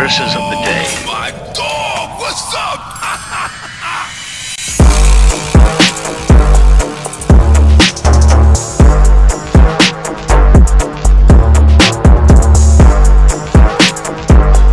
verses of the day. My?